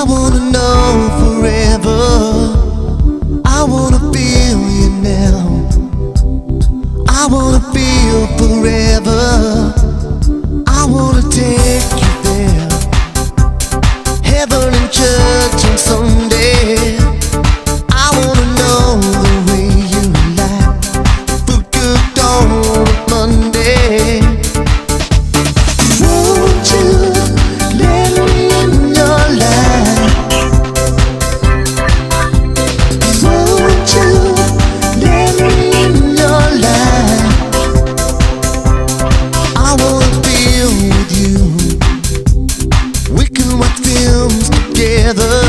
I wanna know forever. I wanna feel you now. I wanna feel forever. I wanna take you there. Heaven and church and some. together.